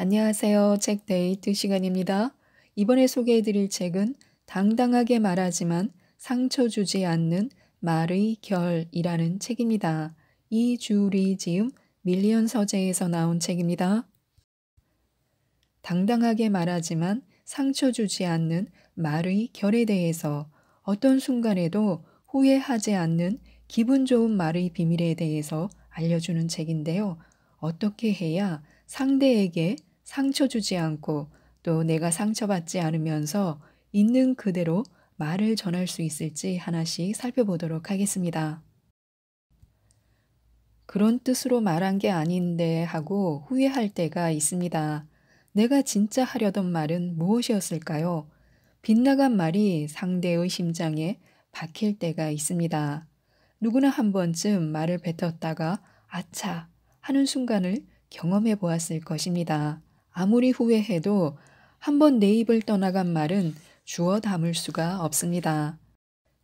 안녕하세요. 책 데이트 시간입니다. 이번에 소개해 드릴 책은 당당하게 말하지만 상처 주지 않는 말의 결이라는 책입니다. 이주리 지음 밀리언 서재에서 나온 책입니다. 당당하게 말하지만 상처 주지 않는 말의 결에 대해서 어떤 순간에도 후회하지 않는 기분 좋은 말의 비밀에 대해서 알려주는 책인데요. 어떻게 해야 상대에게 상처 주지 않고 또 내가 상처받지 않으면서 있는 그대로 말을 전할 수 있을지 하나씩 살펴보도록 하겠습니다. 그런 뜻으로 말한 게 아닌데 하고 후회할 때가 있습니다. 내가 진짜 하려던 말은 무엇이었을까요? 빗나간 말이 상대의 심장에 박힐 때가 있습니다. 누구나 한 번쯤 말을 뱉었다가 아차 하는 순간을 경험해 보았을 것입니다. 아무리 후회해도 한번 내 입을 떠나간 말은 주워 담을 수가 없습니다.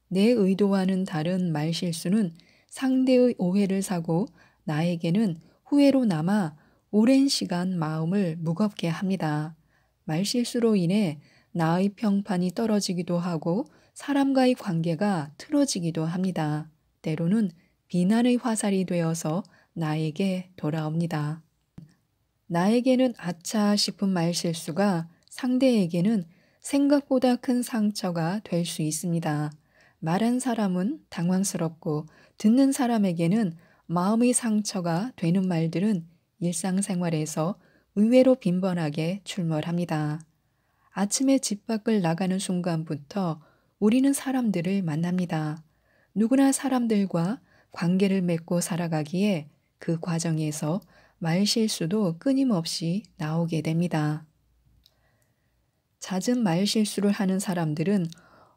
내 의도와는 다른 말 실수는 상대의 오해를 사고 나에게는 후회로 남아 오랜 시간 마음을 무겁게 합니다. 말 실수로 인해 나의 평판이 떨어지기도 하고 사람과의 관계가 틀어지기도 합니다. 때로는 비난의 화살이 되어서 나에게 돌아옵니다. 나에게는 아차 싶은 말 실수가 상대에게는 생각보다 큰 상처가 될 수 있습니다. 말한 사람은 당황스럽고 듣는 사람에게는 마음의 상처가 되는 말들은 일상생활에서 의외로 빈번하게 출몰합니다. 아침에 집 밖을 나가는 순간부터 우리는 사람들을 만납니다. 누구나 사람들과 관계를 맺고 살아가기에 그 과정에서 말실수도 끊임없이 나오게 됩니다. 잦은 말실수를 하는 사람들은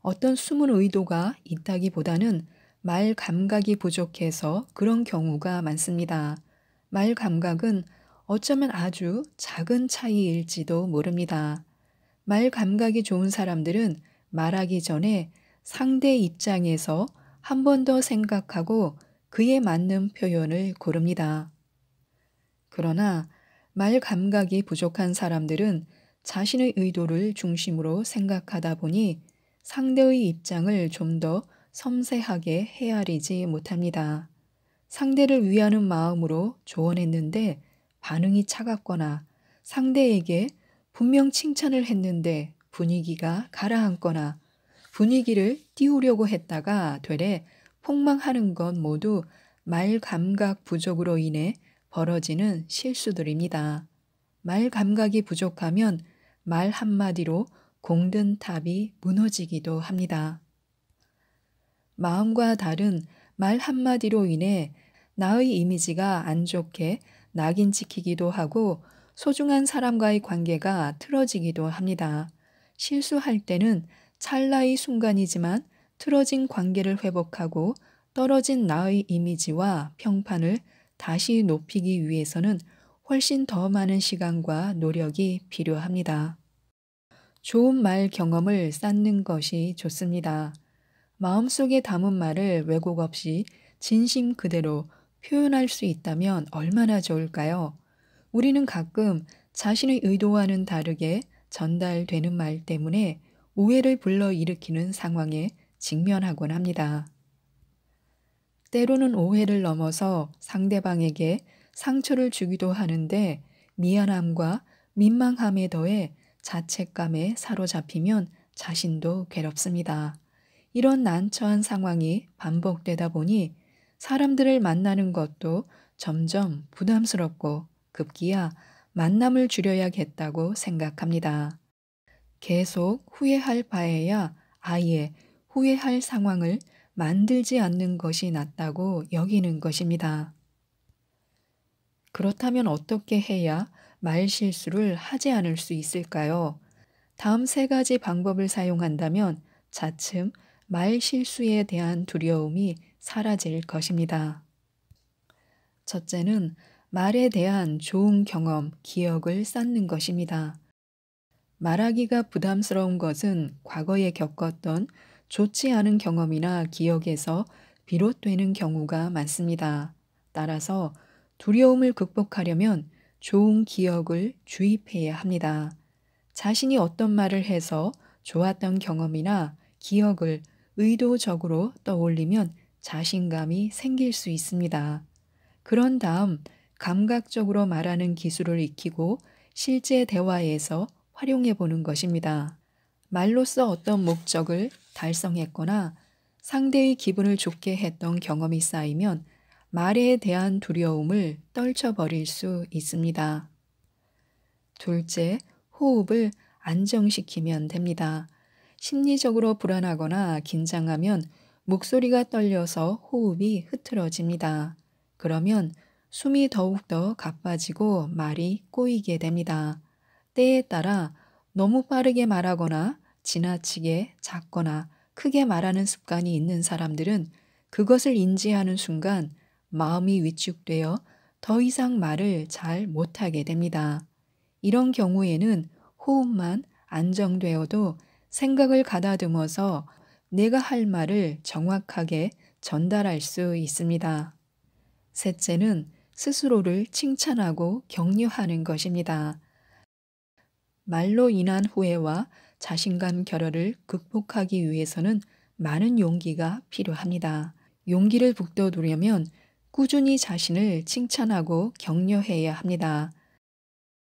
어떤 숨은 의도가 있다기보다는 말 감각이 부족해서 그런 경우가 많습니다. 말 감각은 어쩌면 아주 작은 차이일지도 모릅니다. 말 감각이 좋은 사람들은 말하기 전에 상대 입장에서 한 번 더 생각하고 그에 맞는 표현을 고릅니다. 그러나 말 감각이 부족한 사람들은 자신의 의도를 중심으로 생각하다 보니 상대의 입장을 좀 더 섬세하게 헤아리지 못합니다. 상대를 위하는 마음으로 조언했는데 반응이 차갑거나 상대에게 분명 칭찬을 했는데 분위기가 가라앉거나 분위기를 띄우려고 했다가 되레 폭망하는 건 모두 말 감각 부족으로 인해 벌어지는 실수들입니다. 말 감각이 부족하면 말 한마디로 공든 탑이 무너지기도 합니다. 마음과 다른 말 한마디로 인해 나의 이미지가 안 좋게 낙인 찍히기도 하고 소중한 사람과의 관계가 틀어지기도 합니다. 실수할 때는 찰나의 순간이지만 틀어진 관계를 회복하고 떨어진 나의 이미지와 평판을 다시 높이기 위해서는 훨씬 더 많은 시간과 노력이 필요합니다. 좋은 말 경험을 쌓는 것이 좋습니다. 마음속에 담은 말을 왜곡 없이 진심 그대로 표현할 수 있다면 얼마나 좋을까요? 우리는 가끔 자신의 의도와는 다르게 전달되는 말 때문에 오해를 불러일으키는 상황에 직면하곤 합니다. 때로는 오해를 넘어서 상대방에게 상처를 주기도 하는데 미안함과 민망함에 더해 자책감에 사로잡히면 자신도 괴롭습니다. 이런 난처한 상황이 반복되다 보니 사람들을 만나는 것도 점점 부담스럽고 급기야 만남을 줄여야겠다고 생각합니다. 계속 후회할 바에야 아예 후회할 상황을 만들지 않는 것이 낫다고 여기는 것입니다. 그렇다면 어떻게 해야 말 실수를 하지 않을 수 있을까요? 다음 세 가지 방법을 사용한다면 차츰 말 실수에 대한 두려움이 사라질 것입니다. 첫째는 말에 대한 좋은 경험, 기억을 쌓는 것입니다. 말하기가 부담스러운 것은 과거에 겪었던 좋지 않은 경험이나 기억에서 비롯되는 경우가 많습니다. 따라서 두려움을 극복하려면 좋은 기억을 주입해야 합니다. 자신이 어떤 말을 해서 좋았던 경험이나 기억을 의도적으로 떠올리면 자신감이 생길 수 있습니다. 그런 다음 감각적으로 말하는 기술을 익히고 실제 대화에서 활용해 보는 것입니다. 말로써 어떤 목적을 달성했거나 상대의 기분을 좋게 했던 경험이 쌓이면 말에 대한 두려움을 떨쳐버릴 수 있습니다. 둘째, 호흡을 안정시키면 됩니다. 심리적으로 불안하거나 긴장하면 목소리가 떨려서 호흡이 흐트러집니다. 그러면 숨이 더욱더 가빠지고 말이 꼬이게 됩니다. 때에 따라 너무 빠르게 말하거나 지나치게 작거나 크게 말하는 습관이 있는 사람들은 그것을 인지하는 순간 마음이 위축되어 더 이상 말을 잘 못하게 됩니다. 이런 경우에는 호흡만 안정되어도 생각을 가다듬어서 내가 할 말을 정확하게 전달할 수 있습니다. 셋째는 스스로를 칭찬하고 격려하는 것입니다. 말로 인한 후회와 자신감 결여를 극복하기 위해서는 많은 용기가 필요합니다. 용기를 북돋우려면 꾸준히 자신을 칭찬하고 격려해야 합니다.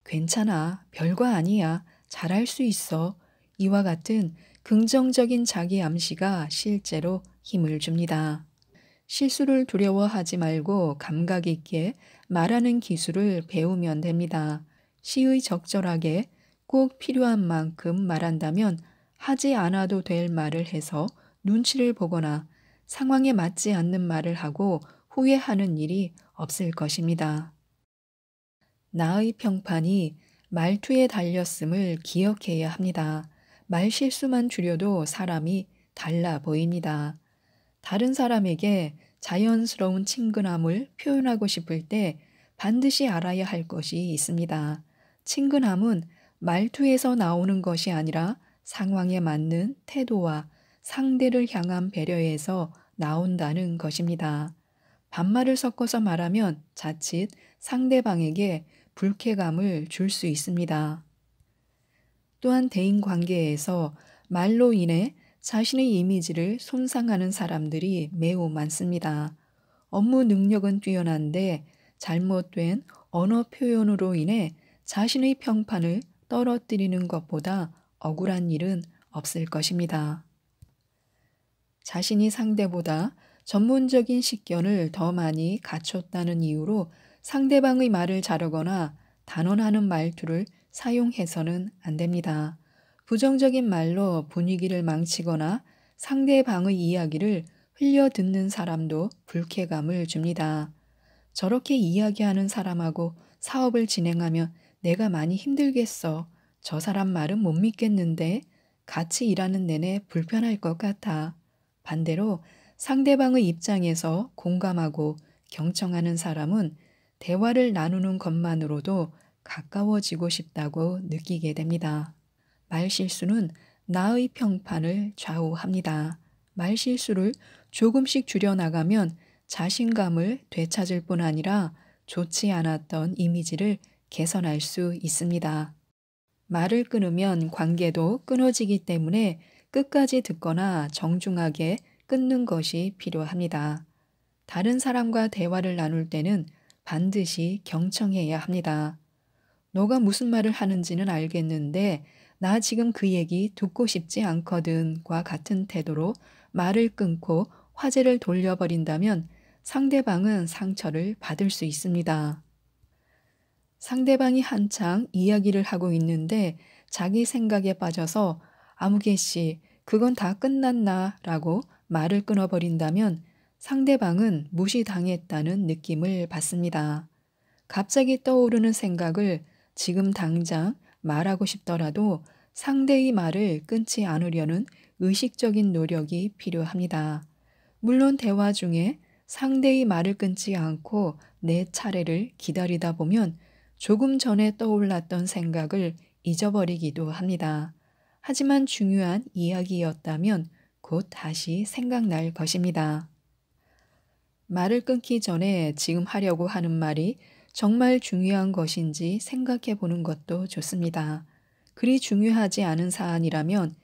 괜찮아, 별거 아니야, 잘할 수 있어. 이와 같은 긍정적인 자기 암시가 실제로 힘을 줍니다. 실수를 두려워하지 말고 감각 있게 말하는 기술을 배우면 됩니다. 시의 적절하게 꼭 필요한 만큼 말한다면 하지 않아도 될 말을 해서 눈치를 보거나 상황에 맞지 않는 말을 하고 후회하는 일이 없을 것입니다. 나의 평판이 말투에 달렸음을 기억해야 합니다. 말 실수만 줄여도 사람이 달라 보입니다. 다른 사람에게 자연스러운 친근함을 표현하고 싶을 때 반드시 알아야 할 것이 있습니다. 친근함은 말투에서 나오는 것이 아니라 상황에 맞는 태도와 상대를 향한 배려에서 나온다는 것입니다. 반말을 섞어서 말하면 자칫 상대방에게 불쾌감을 줄 수 있습니다. 또한 대인 관계에서 말로 인해 자신의 이미지를 손상하는 사람들이 매우 많습니다. 업무 능력은 뛰어난데 잘못된 언어 표현으로 인해 자신의 평판을 떨어뜨리는 것보다 억울한 일은 없을 것입니다. 자신이 상대보다 전문적인 식견을 더 많이 갖췄다는 이유로 상대방의 말을 자르거나 단언하는 말투를 사용해서는 안 됩니다. 부정적인 말로 분위기를 망치거나 상대방의 이야기를 흘려 듣는 사람도 불쾌감을 줍니다. 저렇게 이야기하는 사람하고 사업을 진행하면 내가 많이 힘들겠어. 저 사람 말은 못 믿겠는데 같이 일하는 내내 불편할 것 같아. 반대로 상대방의 입장에서 공감하고 경청하는 사람은 대화를 나누는 것만으로도 가까워지고 싶다고 느끼게 됩니다. 말실수는 나의 평판을 좌우합니다. 말실수를 조금씩 줄여나가면 자신감을 되찾을 뿐 아니라 좋지 않았던 이미지를 개선할 수 있습니다. 말을 끊으면 관계도 끊어지기 때문에 끝까지 듣거나 정중하게 끊는 것이 필요합니다. 다른 사람과 대화를 나눌 때는 반드시 경청해야 합니다. 너가 무슨 말을 하는지는 알겠는데 나 지금 그 얘기 듣고 싶지 않거든과 같은 태도로 말을 끊고 화제를 돌려버린다면 상대방은 상처를 받을 수 있습니다. 상대방이 한창 이야기를 하고 있는데 자기 생각에 빠져서 아무개 씨, 그건 다 끝났나 라고 말을 끊어버린다면 상대방은 무시당했다는 느낌을 받습니다. 갑자기 떠오르는 생각을 지금 당장 말하고 싶더라도 상대의 말을 끊지 않으려는 의식적인 노력이 필요합니다. 물론 대화 중에 상대의 말을 끊지 않고 내 차례를 기다리다 보면 조금 전에 떠올랐던 생각을 잊어버리기도 합니다. 하지만 중요한 이야기였다면 곧 다시 생각날 것입니다. 말을 끊기 전에 지금 하려고 하는 말이 정말 중요한 것인지 생각해 보는 것도 좋습니다. 그리 중요하지 않은 사안이라면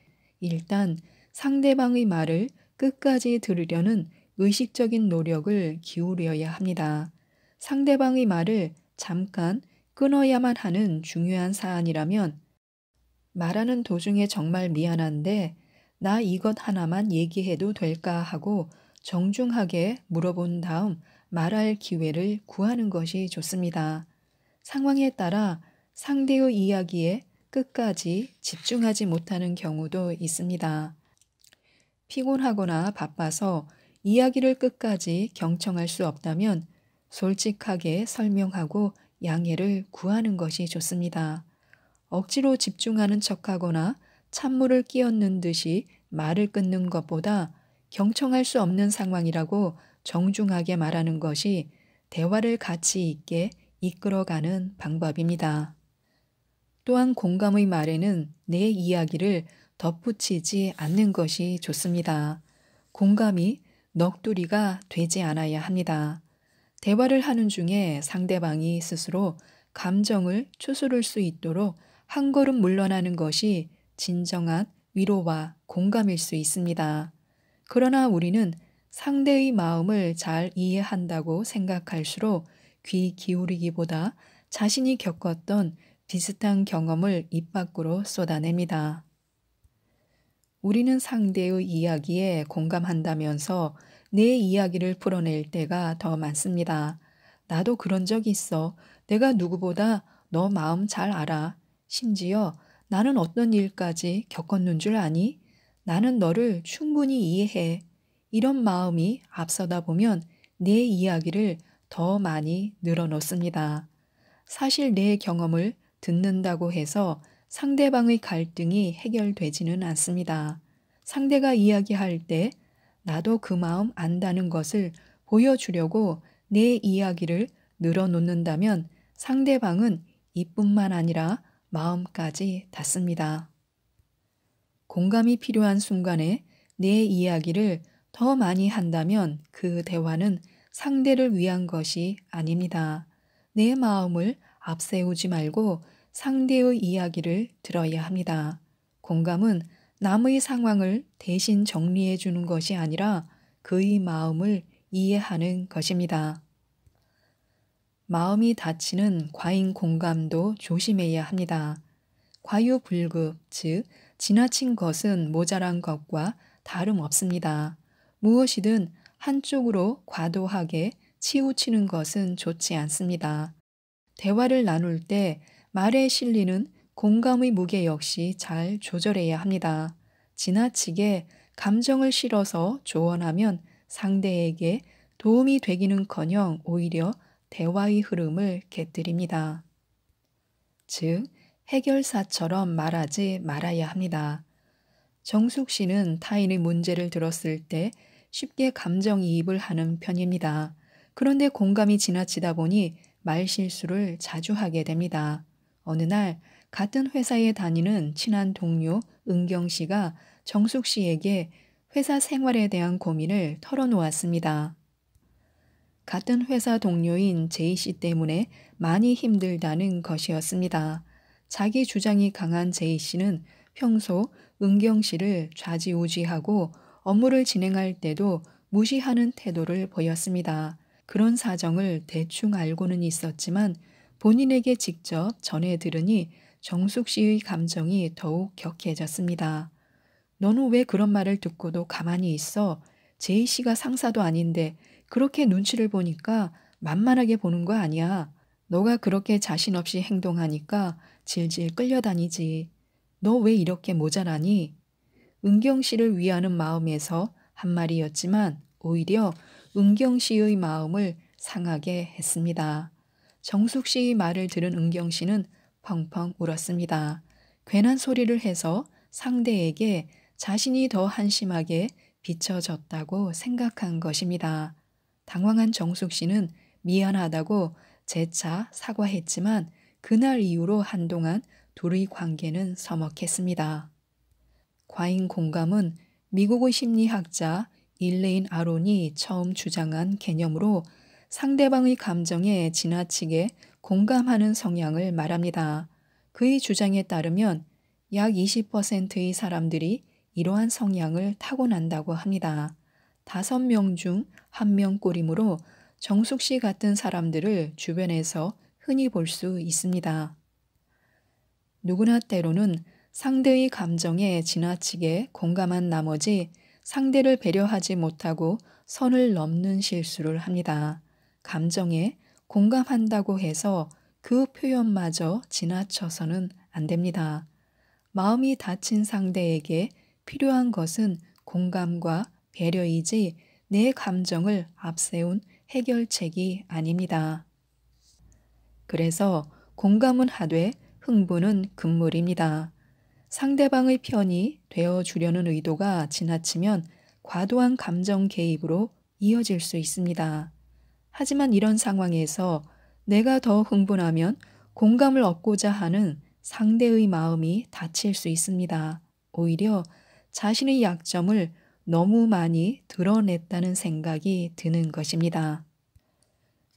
일단 상대방의 말을 끝까지 들으려는 의식적인 노력을 기울여야 합니다. 상대방의 말을 잠깐 끊어야만 하는 중요한 사안이라면 말하는 도중에 정말 미안한데 나 이것 하나만 얘기해도 될까 하고 정중하게 물어본 다음 말할 기회를 구하는 것이 좋습니다. 상황에 따라 상대의 이야기에 끝까지 집중하지 못하는 경우도 있습니다. 피곤하거나 바빠서 이야기를 끝까지 경청할 수 없다면 솔직하게 설명하고 양해를 구하는 것이 좋습니다. 억지로 집중하는 척하거나 찬물을 끼얹는 듯이 말을 끊는 것보다 경청할 수 없는 상황이라고 정중하게 말하는 것이 대화를 가치 있게 이끌어가는 방법입니다. 또한 공감의 말에는 내 이야기를 덧붙이지 않는 것이 좋습니다. 공감이 넋두리가 되지 않아야 합니다. 대화를 하는 중에 상대방이 스스로 감정을 추스를 수 있도록 한 걸음 물러나는 것이 진정한 위로와 공감일 수 있습니다. 그러나 우리는 상대의 마음을 잘 이해한다고 생각할수록 귀 기울이기보다 자신이 겪었던 비슷한 경험을 입 밖으로 쏟아냅니다. 우리는 상대의 이야기에 공감한다면서 내 이야기를 풀어낼 때가 더 많습니다. 나도 그런 적 있어. 내가 누구보다 너 마음 잘 알아. 심지어 나는 어떤 일까지 겪었는 줄 아니? 나는 너를 충분히 이해해. 이런 마음이 앞서다 보면 내 이야기를 더 많이 늘어놓습니다. 사실 내 경험을 듣는다고 해서 상대방의 갈등이 해결되지는 않습니다. 상대가 이야기할 때 나도 그 마음 안다는 것을 보여주려고 내 이야기를 늘어놓는다면 상대방은 이뿐만 아니라 마음까지 닿습니다. 공감이 필요한 순간에 내 이야기를 더 많이 한다면 그 대화는 상대를 위한 것이 아닙니다. 내 마음을 앞세우지 말고 상대의 이야기를 들어야 합니다. 공감은 남의 상황을 대신 정리해 주는 것이 아니라 그의 마음을 이해하는 것입니다. 마음이 다치는 과잉 공감도 조심해야 합니다. 과유불급, 즉, 지나친 것은 모자란 것과 다름없습니다. 무엇이든 한쪽으로 과도하게 치우치는 것은 좋지 않습니다. 대화를 나눌 때 말에 실리는 공감의 무게 역시 잘 조절해야 합니다. 지나치게 감정을 실어서 조언하면 상대에게 도움이 되기는 커녕 오히려 대화의 흐름을 깨뜨립니다. 즉, 해결사처럼 말하지 말아야 합니다. 정숙 씨는 타인의 문제를 들었을 때 쉽게 감정이입을 하는 편입니다. 그런데 공감이 지나치다 보니 말실수를 자주 하게 됩니다. 어느 날 같은 회사에 다니는 친한 동료 은경 씨가 정숙 씨에게 회사 생활에 대한 고민을 털어놓았습니다. 같은 회사 동료인 제이 씨 때문에 많이 힘들다는 것이었습니다. 자기 주장이 강한 제이 씨는 평소 은경 씨를 좌지우지하고 업무를 진행할 때도 무시하는 태도를 보였습니다. 그런 사정을 대충 알고는 있었지만 본인에게 직접 전해 들으니 정숙 씨의 감정이 더욱 격해졌습니다. 너는 왜 그런 말을 듣고도 가만히 있어? 제이 씨가 상사도 아닌데 그렇게 눈치를 보니까 만만하게 보는 거 아니야. 너가 그렇게 자신 없이 행동하니까 질질 끌려다니지. 너 왜 이렇게 모자라니? 은경 씨를 위하는 마음에서 한 말이었지만 오히려 은경 씨의 마음을 상하게 했습니다. 정숙 씨의 말을 들은 은경 씨는 펑펑 울었습니다. 괜한 소리를 해서 상대에게 자신이 더 한심하게 비춰졌다고 생각한 것입니다. 당황한 정숙 씨는 미안하다고 재차 사과했지만 그날 이후로 한동안 둘의 관계는 서먹했습니다. 과잉 공감은 미국의 심리학자 일레인 아론이 처음 주장한 개념으로 상대방의 감정에 지나치게 공감하는 성향을 말합니다. 그의 주장에 따르면 약 20%의 사람들이 이러한 성향을 타고난다고 합니다. 다섯 명중한 명꼴이므로 정숙 씨 같은 사람들을 주변에서 흔히 볼 수 있습니다. 누구나 때로는 상대의 감정에 지나치게 공감한 나머지 상대를 배려하지 못하고 선을 넘는 실수를 합니다. 감정에 공감한다고 해서 그 표현마저 지나쳐서는 안 됩니다. 마음이 다친 상대에게 필요한 것은 공감과 배려이지 내 감정을 앞세운 해결책이 아닙니다. 그래서 공감은 하되 흥분은 금물입니다. 상대방의 편이 되어 주려는 의도가 지나치면 과도한 감정 개입으로 이어질 수 있습니다. 하지만 이런 상황에서 내가 더 흥분하면 공감을 얻고자 하는 상대의 마음이 다칠 수 있습니다. 오히려 자신의 약점을 너무 많이 드러냈다는 생각이 드는 것입니다.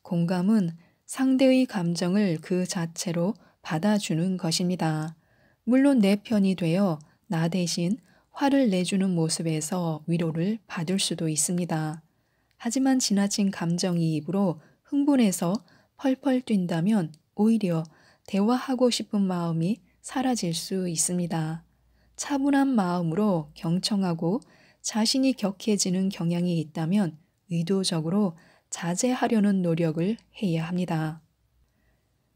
공감은 상대의 감정을 그 자체로 받아주는 것입니다. 물론 내 편이 되어 나 대신 화를 내주는 모습에서 위로를 받을 수도 있습니다. 하지만 지나친 감정이입으로 흥분해서 펄펄 뛴다면 오히려 대화하고 싶은 마음이 사라질 수 있습니다. 차분한 마음으로 경청하고 자신이 격해지는 경향이 있다면 의도적으로 자제하려는 노력을 해야 합니다.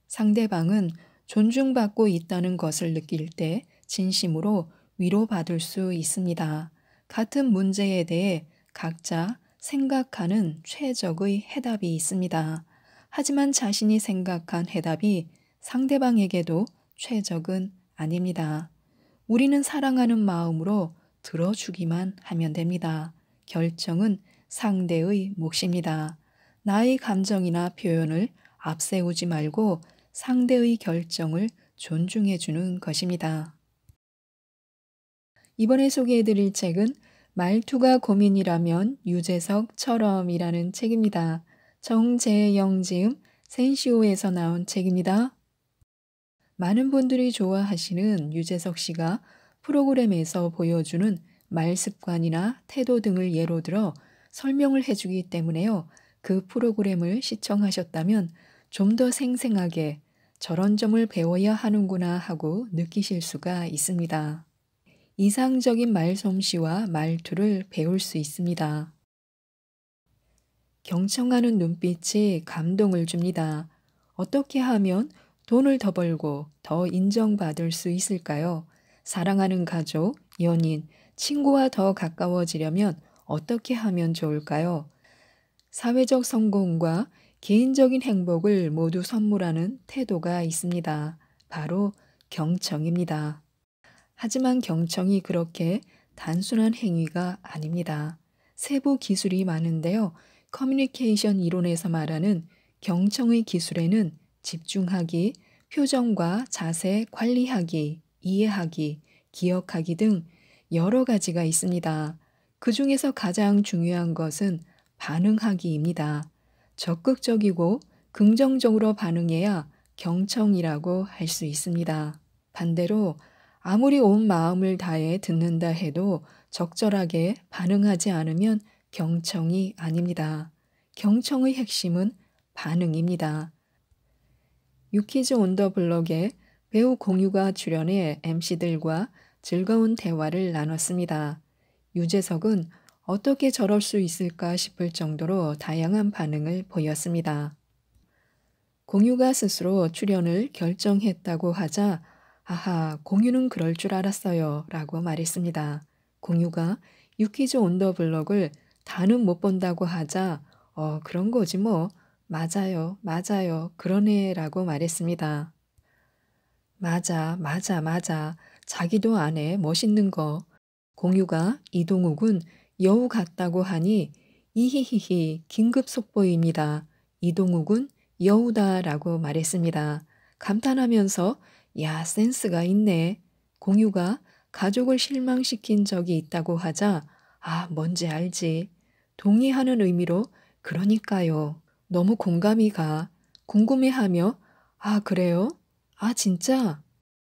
상대방은 존중받고 있다는 것을 느낄 때 진심으로 위로받을 수 있습니다. 같은 문제에 대해 각자 생각하는 최적의 해답이 있습니다. 하지만 자신이 생각한 해답이 상대방에게도 최적은 아닙니다. 우리는 사랑하는 마음으로 들어주기만 하면 됩니다. 결정은 상대의 몫입니다. 나의 감정이나 표현을 앞세우지 말고 상대의 결정을 존중해 주는 것입니다. 이번에 소개해 드릴 책은 말투가 고민이라면 유재석처럼이라는 책입니다. 정재영 지음 센시오에서 나온 책입니다. 많은 분들이 좋아하시는 유재석 씨가 프로그램에서 보여주는 말 습관이나 태도 등을 예로 들어 설명을 해주기 때문에요. 그 프로그램을 시청하셨다면 좀 더 생생하게 저런 점을 배워야 하는구나 하고 느끼실 수가 있습니다. 이상적인 말솜씨와 말투를 배울 수 있습니다. 경청하는 눈빛이 감동을 줍니다. 어떻게 하면 돈을 더 벌고 더 인정받을 수 있을까요? 사랑하는 가족, 연인, 친구와 더 가까워지려면 어떻게 하면 좋을까요? 사회적 성공과 개인적인 행복을 모두 선물하는 태도가 있습니다. 바로 경청입니다. 하지만 경청이 그렇게 단순한 행위가 아닙니다. 세부 기술이 많은데요. 커뮤니케이션 이론에서 말하는 경청의 기술에는 집중하기, 표정과 자세 관리하기, 이해하기, 기억하기 등 여러 가지가 있습니다. 그 중에서 가장 중요한 것은 반응하기입니다. 적극적이고 긍정적으로 반응해야 경청이라고 할 수 있습니다. 반대로 아무리 온 마음을 다해 듣는다 해도 적절하게 반응하지 않으면 경청이 아닙니다. 경청의 핵심은 반응입니다. 유키즈 온더 블럭에 배우 공유가 출연해 MC들과 즐거운 대화를 나눴습니다. 유재석은 어떻게 저럴 수 있을까 싶을 정도로 다양한 반응을 보였습니다. 공유가 스스로 출연을 결정했다고 하자 아하 공유는 그럴 줄 알았어요 라고 말했습니다. 공유가 유키즈 온더 블럭을 다는 못 본다고 하자 어 그런 거지 뭐 맞아요 맞아요 그러네 라고 말했습니다. 맞아 맞아 맞아 자기도 안 해 멋있는 거 공유가 이동욱은 여우 같다고 하니 이히히히 긴급 속보입니다. 이동욱은 여우다 라고 말했습니다. 감탄하면서 야 센스가 있네. 공유가 가족을 실망시킨 적이 있다고 하자 아 뭔지 알지. 동의하는 의미로 그러니까요. 너무 공감이 가. 궁금해하며 아, 그래요? 아, 진짜?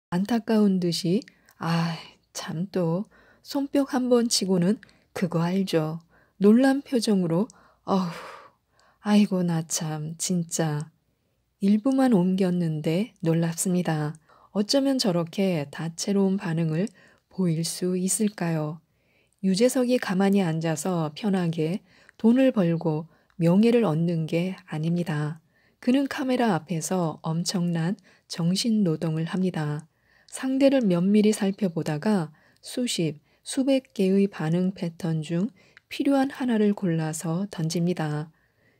안타까운 듯이 아, 참 또 손뼉 한 번 치고는 그거 알죠. 놀란 표정으로 어후, 아이고 나 참 진짜 일부만 옮겼는데 놀랍습니다. 어쩌면 저렇게 다채로운 반응을 보일 수 있을까요? 유재석이 가만히 앉아서 편하게 돈을 벌고 명예를 얻는 게 아닙니다. 그는 카메라 앞에서 엄청난 정신 노동을 합니다. 상대를 면밀히 살펴보다가 수십, 수백 개의 반응 패턴 중 필요한 하나를 골라서 던집니다.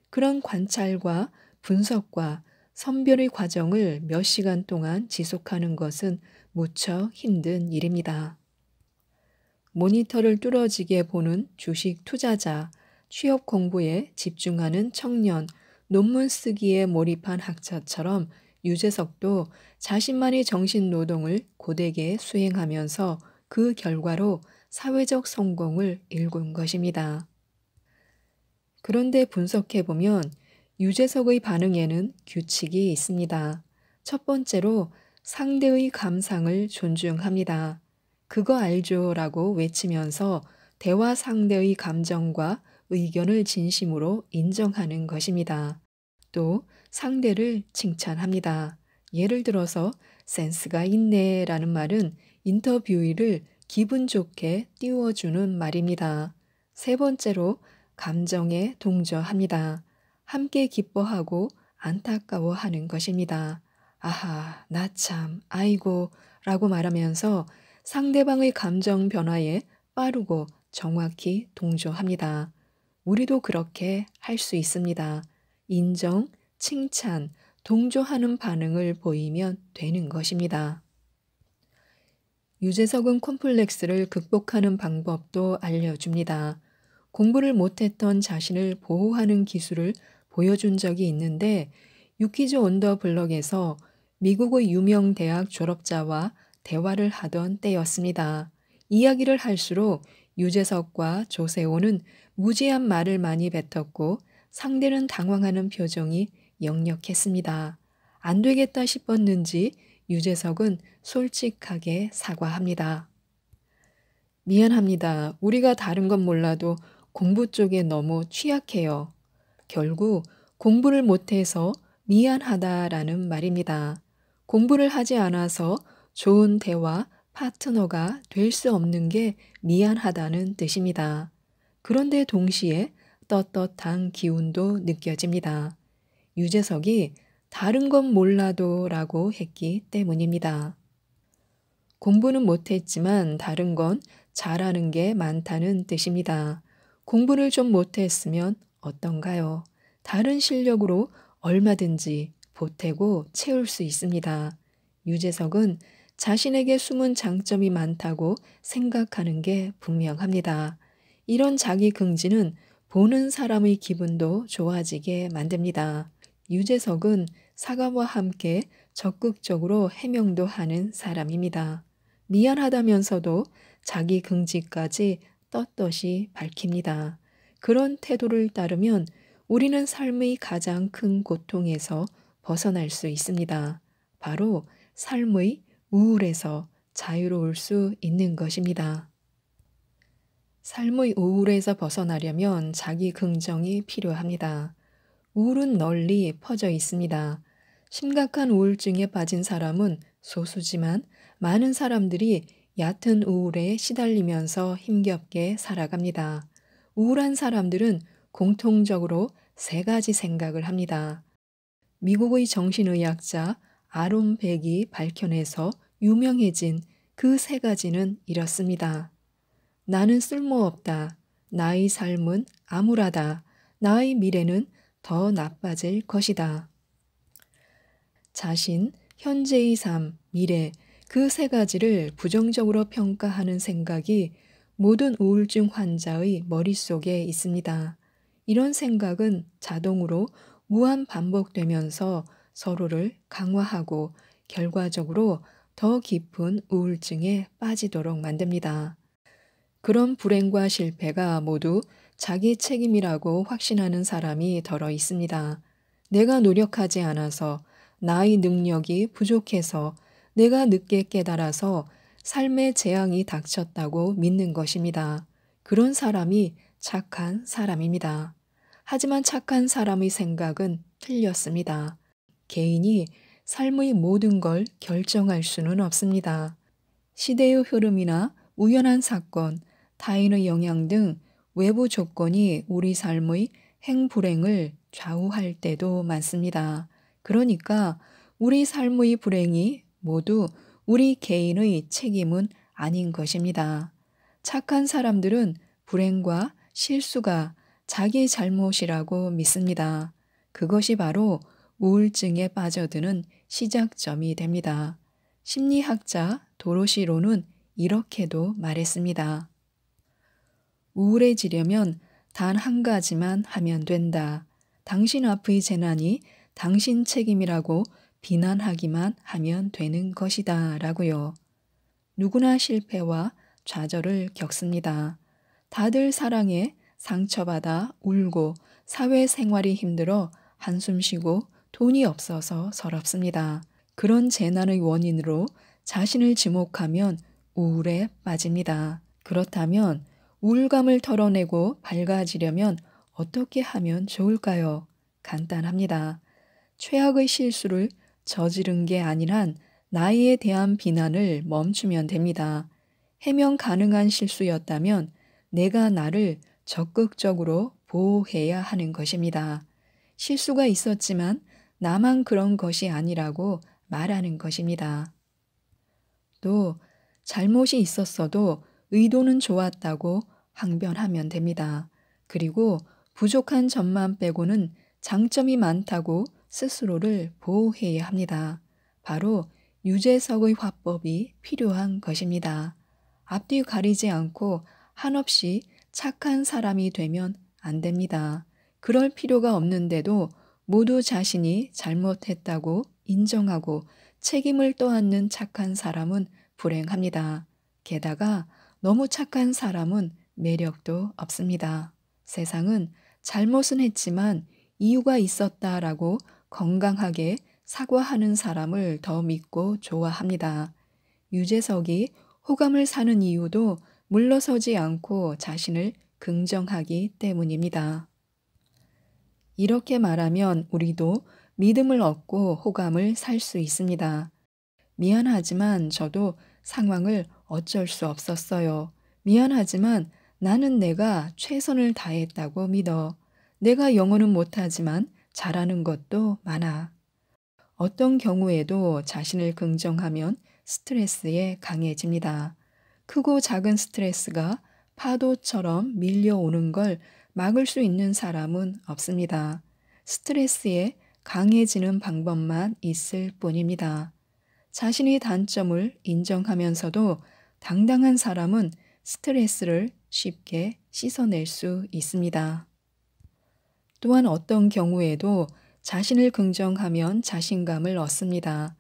그런 관찰과 분석과 선별의 과정을 몇 시간 동안 지속하는 것은 무척 힘든 일입니다. 모니터를 뚫어지게 보는 주식 투자자, 취업 공부에 집중하는 청년, 논문 쓰기에 몰입한 학자처럼 유재석도 자신만의 정신 노동을 고되게 수행하면서 그 결과로 사회적 성공을 일군 것입니다. 그런데 분석해보면 유재석의 반응에는 규칙이 있습니다. 첫 번째로 상대의 감상을 존중합니다. 그거 알죠? 라고 외치면서 대화 상대의 감정과 의견을 진심으로 인정하는 것입니다. 또 상대를 칭찬합니다. 예를 들어서 센스가 있네 라는 말은 인터뷰이를 기분 좋게 띄워주는 말입니다. 세 번째로 감정에 동조합니다. 함께 기뻐하고 안타까워하는 것입니다. 아하, 나 참, 아이고, 라고 말하면서 상대방의 감정 변화에 빠르고 정확히 동조합니다. 우리도 그렇게 할 수 있습니다. 인정, 칭찬, 동조하는 반응을 보이면 되는 것입니다. 유재석은 콤플렉스를 극복하는 방법도 알려줍니다. 공부를 못했던 자신을 보호하는 기술을 보여준 적이 있는데 유키즈 온더 블럭에서 미국의 유명 대학 졸업자와 대화를 하던 때였습니다. 이야기를 할수록 유재석과 조세호는 무지한 말을 많이 뱉었고 상대는 당황하는 표정이 역력했습니다. 안 되겠다 싶었는지 유재석은 솔직하게 사과합니다. 미안합니다. 우리가 다른 건 몰라도 공부 쪽에 너무 취약해요. 결국 공부를 못해서 미안하다라는 말입니다. 공부를 하지 않아서 좋은 대화 파트너가 될 수 없는 게 미안하다는 뜻입니다. 그런데 동시에 떳떳한 기운도 느껴집니다. 유재석이 다른 건 몰라도 라고 했기 때문입니다. 공부는 못했지만 다른 건 잘하는 게 많다는 뜻입니다. 공부를 좀 못했으면 어떤가요? 다른 실력으로 얼마든지 보태고 채울 수 있습니다. 유재석은 자신에게 숨은 장점이 많다고 생각하는 게 분명합니다. 이런 자기 긍지는 보는 사람의 기분도 좋아지게 만듭니다. 유재석은 사과와 함께 적극적으로 해명도 하는 사람입니다. 미안하다면서도 자기 긍지까지 떳떳이 밝힙니다. 그런 태도를 따르면 우리는 삶의 가장 큰 고통에서 벗어날 수 있습니다. 바로 삶의 우울에서 자유로울 수 있는 것입니다. 삶의 우울에서 벗어나려면 자기 긍정이 필요합니다. 우울은 널리 퍼져 있습니다. 심각한 우울증에 빠진 사람은 소수지만 많은 사람들이 얕은 우울에 시달리면서 힘겹게 살아갑니다. 우울한 사람들은 공통적으로 세 가지 생각을 합니다. 미국의 정신의학자 아론 백이 밝혀내서 유명해진 그 세 가지는 이렇습니다. 나는 쓸모없다. 나의 삶은 암울하다. 나의 미래는 더 나빠질 것이다. 자신, 현재의 삶, 미래, 그 세 가지를 부정적으로 평가하는 생각이 모든 우울증 환자의 머릿속에 있습니다. 이런 생각은 자동으로 무한 반복되면서 서로를 강화하고 결과적으로 더 깊은 우울증에 빠지도록 만듭니다. 그런 불행과 실패가 모두 자기 책임이라고 확신하는 사람이 덜어 있습니다. 내가 노력하지 않아서 나의 능력이 부족해서 내가 늦게 깨달아서 삶의 재앙이 닥쳤다고 믿는 것입니다. 그런 사람이 착한 사람입니다. 하지만 착한 사람의 생각은 틀렸습니다. 개인이 삶의 모든 걸 결정할 수는 없습니다. 시대의 흐름이나 우연한 사건, 타인의 영향 등 외부 조건이 우리 삶의 행불행을 좌우할 때도 많습니다. 그러니까 우리 삶의 불행이 모두 우리 개인의 책임은 아닌 것입니다. 착한 사람들은 불행과 실수가 자기 잘못이라고 믿습니다. 그것이 바로 우울증에 빠져드는 시작점이 됩니다. 심리학자 도로시로는 이렇게도 말했습니다. 우울해지려면 단 한 가지만 하면 된다. 당신 앞의 재난이 당신 책임이라고 비난하기만 하면 되는 것이다. 라고요. 누구나 실패와 좌절을 겪습니다. 다들 사랑에 상처받아 울고 사회생활이 힘들어 한숨 쉬고 돈이 없어서 서럽습니다. 그런 재난의 원인으로 자신을 지목하면 우울에 빠집니다. 그렇다면 우울감을 털어내고 밝아지려면 어떻게 하면 좋을까요? 간단합니다. 최악의 실수를 저지른 게 아니란 나이에 대한 비난을 멈추면 됩니다. 해명 가능한 실수였다면 내가 나를 적극적으로 보호해야 하는 것입니다. 실수가 있었지만 나만 그런 것이 아니라고 말하는 것입니다. 또 잘못이 있었어도 의도는 좋았다고 항변하면 됩니다. 그리고 부족한 점만 빼고는 장점이 많다고 스스로를 보호해야 합니다. 바로 유재석의 화법이 필요한 것입니다. 앞뒤 가리지 않고 한없이 착한 사람이 되면 안 됩니다. 그럴 필요가 없는데도 모두 자신이 잘못했다고 인정하고 책임을 떠안는 착한 사람은 불행합니다. 게다가 너무 착한 사람은 매력도 없습니다. 세상은 잘못은 했지만 이유가 있었다라고 건강하게 사과하는 사람을 더 믿고 좋아합니다. 유재석이 호감을 사는 이유도 물러서지 않고 자신을 긍정하기 때문입니다. 이렇게 말하면 우리도 믿음을 얻고 호감을 살 수 있습니다. 미안하지만 저도 상황을 어쩔 수 없었어요. 미안하지만 나는 내가 최선을 다했다고 믿어. 내가 영어는 못하지만 잘하는 것도 많아. 어떤 경우에도 자신을 긍정하면 스트레스에 강해집니다. 크고 작은 스트레스가 파도처럼 밀려오는 걸 막을 수 있는 사람은 없습니다. 스트레스에 강해지는 방법만 있을 뿐입니다. 자신의 단점을 인정하면서도 당당한 사람은 스트레스를 쉽게 씻어낼 수 있습니다. 또한 어떤 경우에도 자신을 긍정하면 자신감을 얻습니다.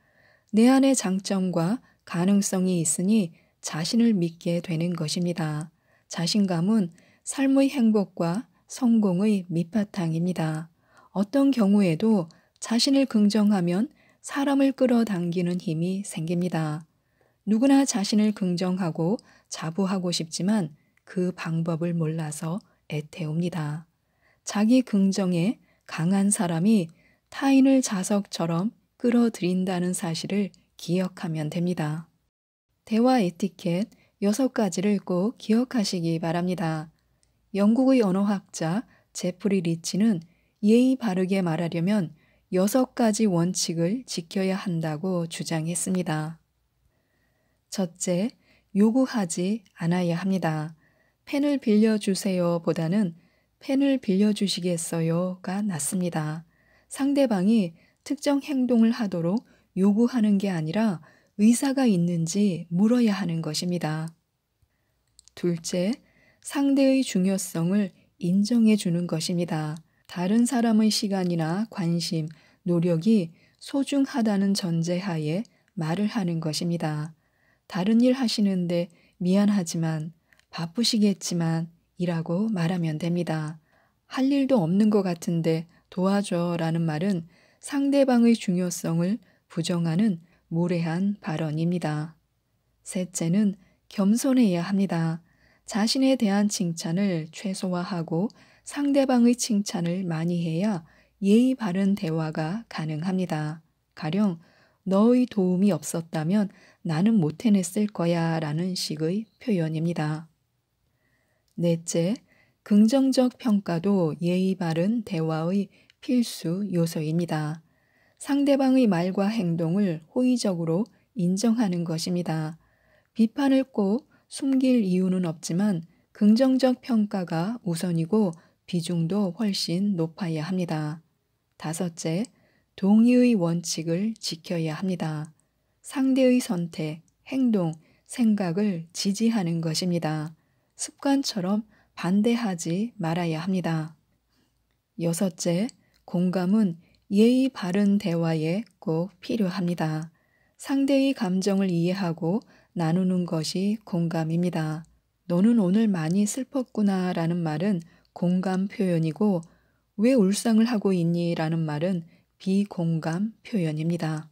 내 안에 장점과 가능성이 있으니 자신을 믿게 되는 것입니다. 자신감은 삶의 행복과 성공의 밑바탕입니다. 어떤 경우에도 자신을 긍정하면 사람을 끌어당기는 힘이 생깁니다. 누구나 자신을 긍정하고 자부하고 싶지만 그 방법을 몰라서 애태웁니다. 자기 긍정에 강한 사람이 타인을 자석처럼 끌어들인다는 사실을 기억하면 됩니다. 대화 에티켓 6가지를 꼭 기억하시기 바랍니다. 영국의 언어학자 제프리 리치는 예의 바르게 말하려면 6가지 원칙을 지켜야 한다고 주장했습니다. 첫째, 요구하지 않아야 합니다. 펜을 빌려주세요 보다는 펜을 빌려주시겠어요가 낫습니다. 상대방이 특정 행동을 하도록 요구하는 게 아니라 의사가 있는지 물어야 하는 것입니다. 둘째, 상대의 중요성을 인정해 주는 것입니다. 다른 사람의 시간이나 관심, 노력이 소중하다는 전제하에 말을 하는 것입니다. 다른 일 하시는데 미안하지만 바쁘시겠지만 이라고 말하면 됩니다. 할 일도 없는 것 같은데 도와줘 라는 말은 상대방의 중요성을 부정하는 무례한 발언입니다. 셋째는 겸손해야 합니다. 자신에 대한 칭찬을 최소화하고 상대방의 칭찬을 많이 해야 예의 바른 대화가 가능합니다. 가령 너의 도움이 없었다면 나는 못 해냈을 거야 라는 식의 표현입니다. 넷째, 긍정적 평가도 예의 바른 대화의 필수 요소입니다. 상대방의 말과 행동을 호의적으로 인정하는 것입니다. 비판을 꼭 숨길 이유는 없지만 긍정적 평가가 우선이고 비중도 훨씬 높아야 합니다. 다섯째, 동의의 원칙을 지켜야 합니다. 상대의 선택, 행동, 생각을 지지하는 것입니다. 습관처럼 반대하지 말아야 합니다. 여섯째, 공감은 예의 바른 대화에 꼭 필요합니다. 상대의 감정을 이해하고 나누는 것이 공감입니다. 너는 오늘 많이 슬펐구나 라는 말은 공감 표현이고 왜 울상을 하고 있니 라는 말은 비공감 표현입니다.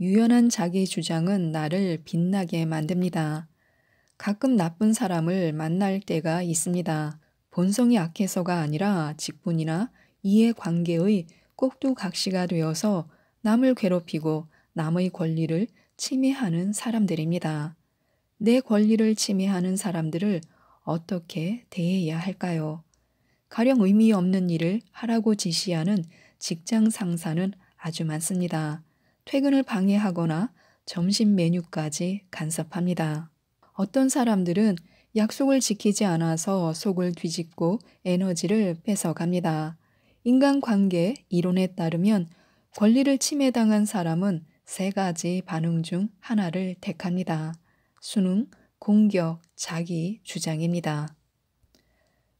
유연한 자기 주장은 나를 빛나게 만듭니다. 가끔 나쁜 사람을 만날 때가 있습니다. 본성이 악해서가 아니라 직분이나 이해관계의 꼭두각시가 되어서 남을 괴롭히고 남의 권리를 침해하는 사람들입니다. 내 권리를 침해하는 사람들을 어떻게 대해야 할까요? 가령 의미 없는 일을 하라고 지시하는 직장 상사는 아주 많습니다. 퇴근을 방해하거나 점심 메뉴까지 간섭합니다. 어떤 사람들은 약속을 지키지 않아서 속을 뒤집고 에너지를 뺏어갑니다. 인간관계 이론에 따르면 권리를 침해당한 사람은 세 가지 반응 중 하나를 택합니다. 수능, 공격, 자기 주장입니다.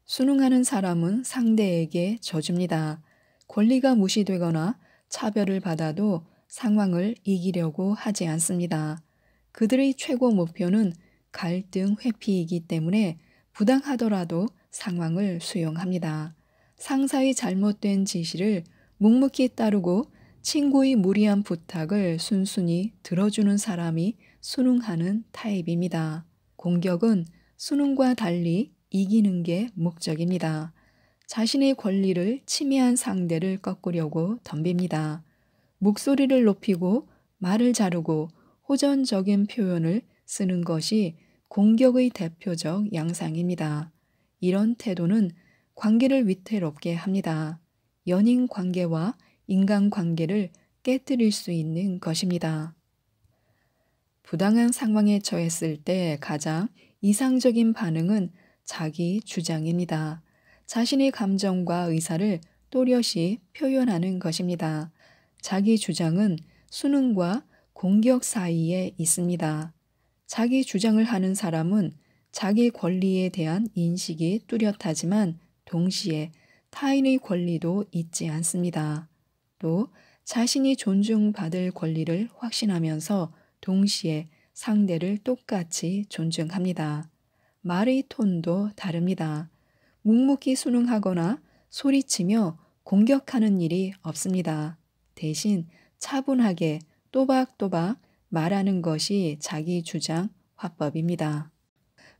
수능하는 사람은 상대에게 져줍니다. 권리가 무시되거나 차별을 받아도 상황을 이기려고 하지 않습니다. 그들의 최고 목표는 갈등 회피이기 때문에 부당하더라도 상황을 수용합니다. 상사의 잘못된 지시를 묵묵히 따르고 친구의 무리한 부탁을 순순히 들어주는 사람이 순응하는 타입입니다. 공격은 수능과 달리 이기는 게 목적입니다. 자신의 권리를 침해한 상대를 꺾으려고 덤빕니다. 목소리를 높이고 말을 자르고 호전적인 표현을 쓰는 것이 공격의 대표적 양상입니다. 이런 태도는 관계를 위태롭게 합니다. 연인 관계와 인간 관계를 깨뜨릴 수 있는 것입니다. 부당한 상황에 처했을 때 가장 이상적인 반응은 자기 주장입니다. 자신의 감정과 의사를 또렷이 표현하는 것입니다. 자기 주장은 수능과 공격 사이에 있습니다. 자기 주장을 하는 사람은 자기 권리에 대한 인식이 뚜렷하지만 동시에 타인의 권리도 잊지 않습니다. 또 자신이 존중받을 권리를 확신하면서 동시에 상대를 똑같이 존중합니다. 말의 톤도 다릅니다. 묵묵히 순응하거나 소리치며 공격하는 일이 없습니다. 대신 차분하게 또박또박 말하는 것이 자기 주장 화법입니다.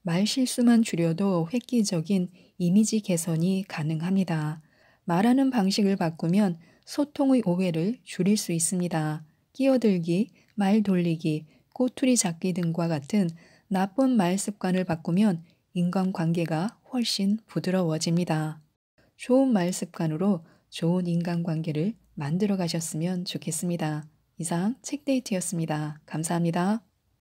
말 실수만 줄여도 획기적인 이미지 개선이 가능합니다. 말하는 방식을 바꾸면 소통의 오해를 줄일 수 있습니다. 끼어들기, 말 돌리기, 꼬투리 잡기 등과 같은 나쁜 말 습관을 바꾸면 인간관계가 훨씬 부드러워집니다. 좋은 말 습관으로 좋은 인간관계를 만들어 가셨으면 좋겠습니다. 이상 책데이트였습니다. 감사합니다.